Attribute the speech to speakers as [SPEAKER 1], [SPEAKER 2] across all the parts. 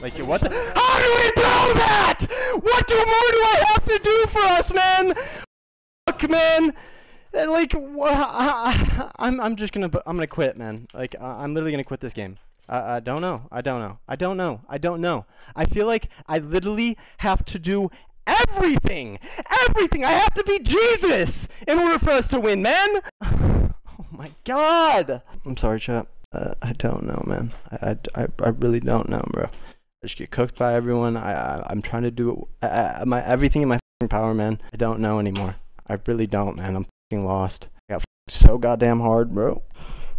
[SPEAKER 1] Like, what the? How do we blow that? What do more do I have to do for us, man? Fuck, man. Like, I'm, I'm just gonna, I'm gonna quit, man. Like, I'm literally gonna quit this game. I, I don't know. I don't know. I don't know. I don't know. I feel like I literally have to do everything. Everything. I have to be Jesus in order for us to win, man. Oh my God. I'm sorry, chat. Uh, I don't know, man. I, I, I really don't know, bro. I just get cooked by everyone. I, I I'm trying to do it, I, I, my everything in my power, man. I don't know anymore. I really don't, man. I'm fucking lost. I got so goddamn hard, bro.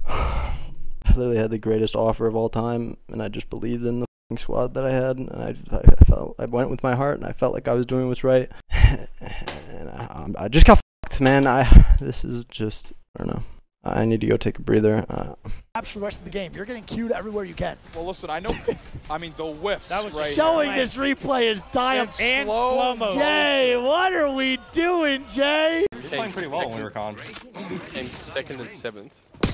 [SPEAKER 1] I literally had the greatest offer of all time, and I just believed in the squad that I had, and I, I felt I went with my heart, and I felt like I was doing what's right. and I, I just got fucked, man. I this is just I don't know. I need to go take a breather. Uh,
[SPEAKER 2] Apps for the rest of the game. You're getting queued everywhere you can.
[SPEAKER 3] Well, listen, I know. I mean, the whiffs.
[SPEAKER 4] That was
[SPEAKER 3] right
[SPEAKER 2] Showing
[SPEAKER 4] Nice.
[SPEAKER 2] this replay is dial.
[SPEAKER 4] and
[SPEAKER 3] slow
[SPEAKER 4] slow-mo.
[SPEAKER 2] Jay, what are we doing, Jay?
[SPEAKER 5] We're playing pretty well when we were con.
[SPEAKER 6] Came second and seventh. And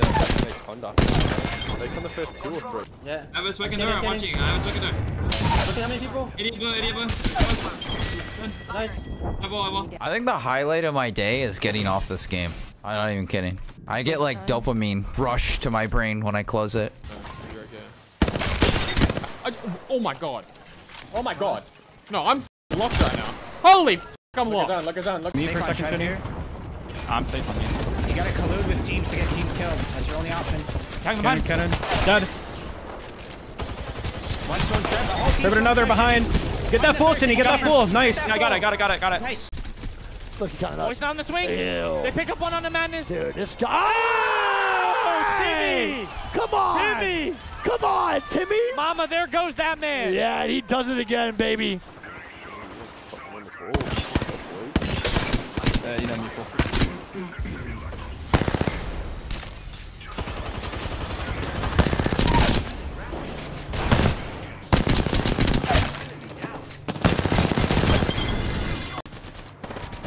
[SPEAKER 6] then second place conduct. They come the first two or three.
[SPEAKER 5] Yeah.
[SPEAKER 7] I was working
[SPEAKER 5] Scanning,
[SPEAKER 7] there, I'm
[SPEAKER 5] scanning.
[SPEAKER 7] watching. I was working there.
[SPEAKER 5] Look at how many people.
[SPEAKER 7] Idiot boy, idiot boy.
[SPEAKER 5] Nice.
[SPEAKER 7] I won, I won.
[SPEAKER 8] I think the highlight of my day is getting off this game. I'm not even kidding. I get like dopamine rush to my brain when I close it.
[SPEAKER 3] Okay. I, oh my god. Oh my god. No, I'm locked right now. Holy f***, I'm locked.
[SPEAKER 5] Look at that. Look.
[SPEAKER 9] Me for a second, Shin.
[SPEAKER 5] here. I'm safe on me.
[SPEAKER 9] You gotta collude with teams to get teams killed. That's your only option.
[SPEAKER 4] Tag him behind.
[SPEAKER 5] Cannon.
[SPEAKER 4] Dead.
[SPEAKER 9] One stone trap. The whole team's
[SPEAKER 4] Rivet another
[SPEAKER 9] stone trap.
[SPEAKER 4] behind. Get that full, Cindy. Get that full. Nice.
[SPEAKER 5] I got it. Got it. Got it. Got it.
[SPEAKER 9] Nice.
[SPEAKER 2] Look, he kind
[SPEAKER 4] Oh, he's not on the swing.
[SPEAKER 2] Ew.
[SPEAKER 4] They pick up one on the madness.
[SPEAKER 2] Dude, this guy. Oh,
[SPEAKER 4] Timmy!
[SPEAKER 2] Come on!
[SPEAKER 4] Timmy!
[SPEAKER 2] Come on, Timmy!
[SPEAKER 4] Mama, there goes that man.
[SPEAKER 2] Yeah, and he does it again, baby.
[SPEAKER 5] Uh, you know me.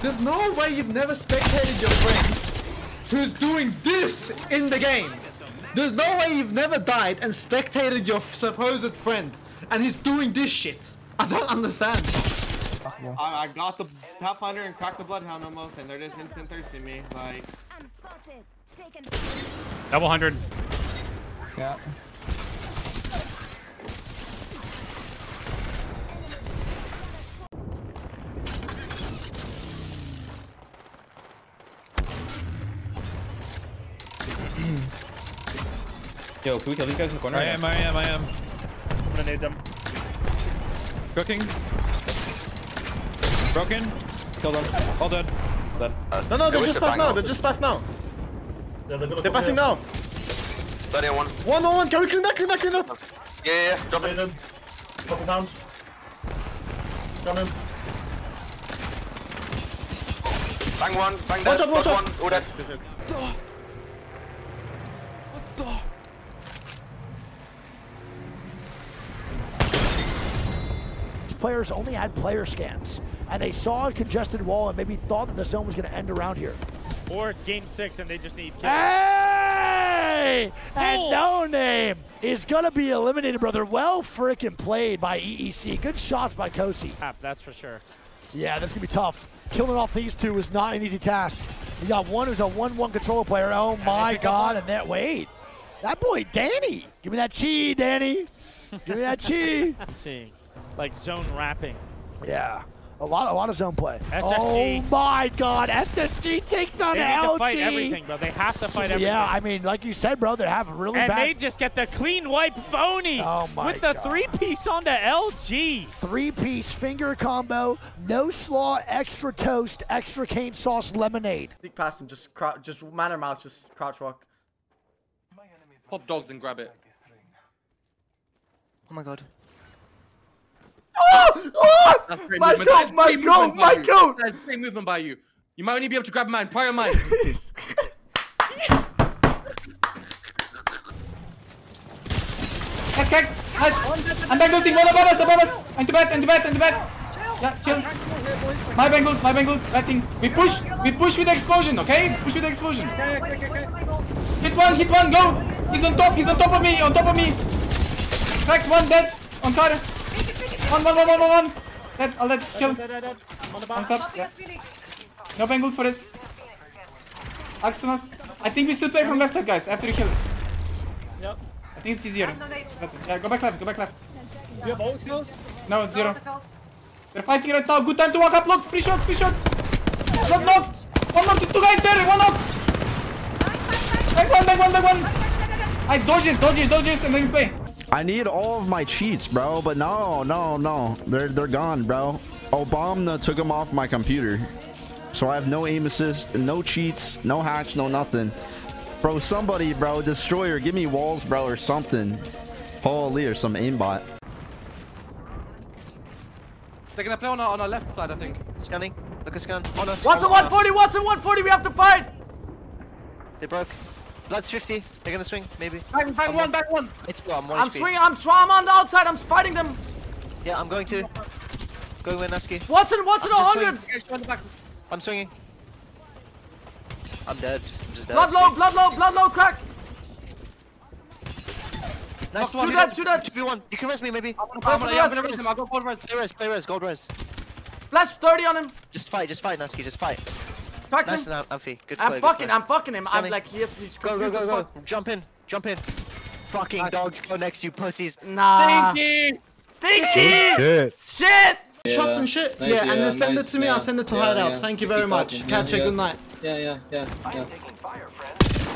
[SPEAKER 10] There's no way you've never spectated your friend who's doing this in the game. There's no way you've never died and spectated your supposed friend and he's doing this shit. I don't understand.
[SPEAKER 11] I, I got the Pathfinder and cracked the Bloodhound almost, and they're just instant thirsting me. Like,
[SPEAKER 12] I'm spotted.
[SPEAKER 4] Double hundred.
[SPEAKER 5] Yeah. Yo, can we kill these guys in the corner?
[SPEAKER 4] I am, I am, I am.
[SPEAKER 2] I'm gonna need them.
[SPEAKER 4] Cooking. Broken.
[SPEAKER 5] Kill them.
[SPEAKER 4] All dead.
[SPEAKER 5] Dead.
[SPEAKER 10] No, no, they just passed now. They just passed now. They're passing now.
[SPEAKER 6] Thirty and one.
[SPEAKER 10] One on one. Can we clean that? Clean that? Clean that?
[SPEAKER 6] Yeah, yeah, yeah. Drop it.
[SPEAKER 10] Couple pounds. Coming.
[SPEAKER 6] Bang one. Bang
[SPEAKER 10] Watch
[SPEAKER 6] dead.
[SPEAKER 10] out, watch
[SPEAKER 6] Knock
[SPEAKER 10] out.
[SPEAKER 6] one. All dead.
[SPEAKER 2] Players only had player scans, and they saw a congested wall and maybe thought that the zone was gonna end around here.
[SPEAKER 4] Or it's game six and they just need.
[SPEAKER 2] Hey! And no name is gonna be eliminated, brother. Well freaking played by EEC. Good shots by Kosi.
[SPEAKER 4] That's for sure.
[SPEAKER 2] Yeah, that's gonna be tough. Killing off these two is not an easy task. You got one who's a one-one controller player. Oh my God! And that wait, that boy Danny. Give me that chi, Danny. Give me that chi.
[SPEAKER 4] I'm seeing. Like zone wrapping.
[SPEAKER 2] Yeah. A lot, a lot of zone play.
[SPEAKER 4] SSG.
[SPEAKER 2] Oh my God! SSG takes on LG.
[SPEAKER 4] They need
[SPEAKER 2] LG.
[SPEAKER 4] to fight everything, bro. They have to fight everything.
[SPEAKER 2] Yeah, I mean, like you said, bro, they have really
[SPEAKER 4] and
[SPEAKER 2] bad
[SPEAKER 4] they just get the clean wipe phony
[SPEAKER 2] Oh my
[SPEAKER 4] with the
[SPEAKER 2] God.
[SPEAKER 4] three piece on the LG.
[SPEAKER 2] three-piece finger combo, no slaw, extra toast, extra cane sauce lemonade.
[SPEAKER 11] sneak past him, just crouch, just man or mouse, just crouch walk.
[SPEAKER 3] Pop dogs and grab it.
[SPEAKER 10] Oh my god. Ah! Ah!
[SPEAKER 3] That's great
[SPEAKER 10] My
[SPEAKER 3] movement.
[SPEAKER 10] goat,
[SPEAKER 3] That's
[SPEAKER 10] my
[SPEAKER 3] great
[SPEAKER 10] goat, my
[SPEAKER 3] you.
[SPEAKER 10] goat.
[SPEAKER 3] That's great movement by you. You might only be able to grab mine. Prior mine.
[SPEAKER 9] Okay, nice. I'm back looting. One above us, above us. Into bed, into bed, into bed. Yeah, chill. My Bengal, my Bengal. That thing. We push, we push with the explosion, okay? Push with the explosion. Hit one, hit one, go. He's on top, he's on top of me, on top of me. Cracked one dead. On car. One, one, one, one, one, one. Dead. I'll let kill. Thumbs up. Yeah. No bangle for this. Aximas. I think we still play from left side, guys. After you kill.
[SPEAKER 4] Yep.
[SPEAKER 9] I think it's easier. Yeah, go back left. Go back left.
[SPEAKER 4] Do You have ult skills?
[SPEAKER 9] No, zero. They're fighting right now. Good time to walk up. Look, three shots, three shots. Knock, knock. One knock, two guys there. One knock. Back one, back one, back one. I dodges, dodges, dodges, and then we play.
[SPEAKER 7] I need all of my cheats, bro. But no, no, no. They're they're gone, bro. Obama took them off my computer. So I have no aim assist, no cheats, no hacks, no nothing. Bro, somebody, bro, destroyer, give me walls, bro, or something. Holy, or some aimbot.
[SPEAKER 13] They're gonna play on our, on our left side, I think.
[SPEAKER 14] Scanning. Look at scan. On us.
[SPEAKER 2] Wattson 140, Wattson 140, we have to fight!
[SPEAKER 14] They broke. Blood's 50. They're gonna swing, maybe.
[SPEAKER 13] Back, back
[SPEAKER 14] I'm
[SPEAKER 13] one, back one.
[SPEAKER 14] It's go. I'm one
[SPEAKER 2] I'm
[SPEAKER 14] HP.
[SPEAKER 2] swinging, I'm, sw I'm on the outside, I'm fighting them.
[SPEAKER 14] Yeah, I'm going to. Going with Naski.
[SPEAKER 2] Wattson, Wattson
[SPEAKER 14] I'm just
[SPEAKER 2] 100.
[SPEAKER 14] swinging. I'm swinging. I'm dead. I'm just dead.
[SPEAKER 2] Blood low, blood low, blood low, crack.
[SPEAKER 14] Nice oh,
[SPEAKER 2] Two
[SPEAKER 14] one.
[SPEAKER 2] dead, two dead.
[SPEAKER 14] 2v1. You can res me, maybe.
[SPEAKER 13] I'm gonna, I'm gonna, yeah, I'm gonna res him. I'll go gold res.
[SPEAKER 14] Play res, play res, gold res.
[SPEAKER 2] Flash 30 on him.
[SPEAKER 14] Just fight, just fight, Naski, just fight.
[SPEAKER 2] Crack
[SPEAKER 14] nice
[SPEAKER 2] him.
[SPEAKER 14] and Amphi. Good
[SPEAKER 2] I'm
[SPEAKER 14] play, good
[SPEAKER 2] fucking,
[SPEAKER 14] play.
[SPEAKER 2] I'm fucking him. I'm
[SPEAKER 14] Scanning.
[SPEAKER 2] like, yes, he's
[SPEAKER 14] Go, go,
[SPEAKER 2] confused
[SPEAKER 14] go,
[SPEAKER 2] as
[SPEAKER 14] go.
[SPEAKER 2] fuck.
[SPEAKER 14] Jump in, jump in. Fucking dogs go next, you pussies.
[SPEAKER 2] Nah.
[SPEAKER 13] Stinky.
[SPEAKER 2] Stinky. Shit.
[SPEAKER 10] Shots and shit.
[SPEAKER 5] Nice,
[SPEAKER 10] yeah, and then send
[SPEAKER 5] nice,
[SPEAKER 10] it to me.
[SPEAKER 5] yeah.
[SPEAKER 10] I'll send it to
[SPEAKER 5] Yeah,
[SPEAKER 10] hideouts.
[SPEAKER 5] yeah.
[SPEAKER 10] Thank you very much.
[SPEAKER 5] talking,
[SPEAKER 10] Catch you.
[SPEAKER 5] yeah.
[SPEAKER 10] Good night.
[SPEAKER 5] Yeah, yeah, yeah, yeah.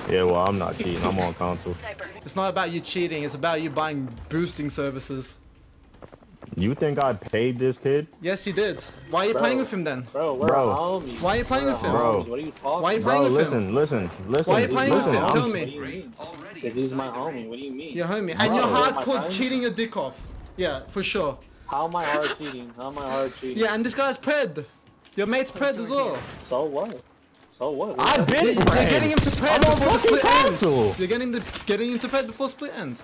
[SPEAKER 6] Yeah, well, I'm not cheating. I'm on console.
[SPEAKER 10] It's not about you cheating. It's about you buying boosting services.
[SPEAKER 6] You think I paid this kid?
[SPEAKER 10] Yes, you did. Why are you
[SPEAKER 5] Bro.
[SPEAKER 10] playing with him then?
[SPEAKER 5] Bro,
[SPEAKER 6] Bro.
[SPEAKER 5] homies.
[SPEAKER 10] Why are you playing
[SPEAKER 5] We're
[SPEAKER 10] with him?
[SPEAKER 6] Bro.
[SPEAKER 5] What are you talking
[SPEAKER 10] Why are you
[SPEAKER 6] Bro,
[SPEAKER 10] with
[SPEAKER 6] listen,
[SPEAKER 10] him?
[SPEAKER 6] listen, listen.
[SPEAKER 10] Why are you playing with him?
[SPEAKER 6] I'm-
[SPEAKER 10] Tell me.
[SPEAKER 5] Because he's my homie. What do you mean?
[SPEAKER 10] Your homie. And
[SPEAKER 5] Bro,
[SPEAKER 10] you're
[SPEAKER 5] you're my
[SPEAKER 10] hardcore
[SPEAKER 5] friend?
[SPEAKER 10] cheating your dick off. Yeah, for sure.
[SPEAKER 5] How am I hard cheating? How am I hard cheating?
[SPEAKER 10] Yeah, and this guy's pred. Your mate's pred as well.
[SPEAKER 5] So what? So what?
[SPEAKER 6] I've been
[SPEAKER 10] You're, you're getting him to pred
[SPEAKER 6] I'm on
[SPEAKER 10] before
[SPEAKER 6] fucking
[SPEAKER 10] split ends. You're getting the getting him to pred before split ends.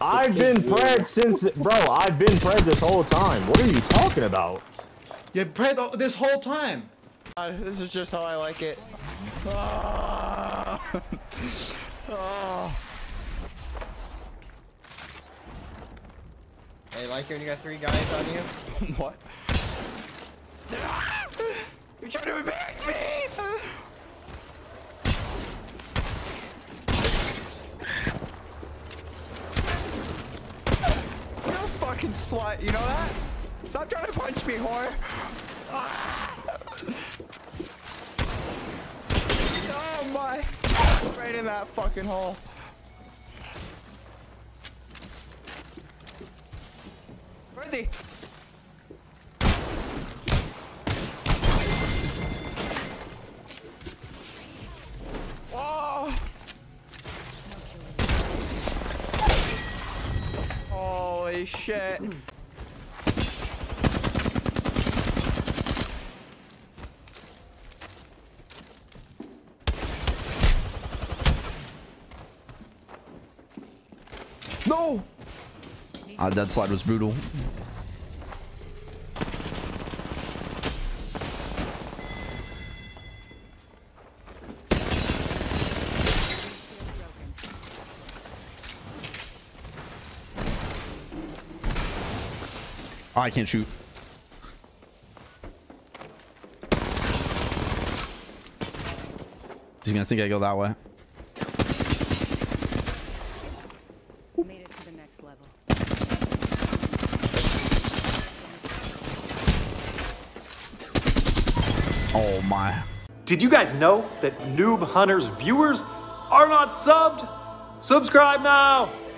[SPEAKER 6] I've been pred since, bro. I've been pred this whole time. What are you talking about?
[SPEAKER 10] You're pred this whole time.
[SPEAKER 7] This is just how I like it.
[SPEAKER 11] Hey, like it when you got three guys on you?
[SPEAKER 7] what? You're trying to embarrass me! You're a fucking slut, you know that? Stop trying to punch me, whore! Ah! Oh my! Right in that fucking hole. Where is he? Shit. No! Ah, that slide was brutal. Oh, I can't shoot. He's gonna think I go that way.
[SPEAKER 12] Made it to the next level.
[SPEAKER 7] Oh my.
[SPEAKER 15] Did you guys know that Noob Hunter's viewers are not subbed? Subscribe now!